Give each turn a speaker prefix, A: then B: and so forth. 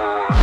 A: four.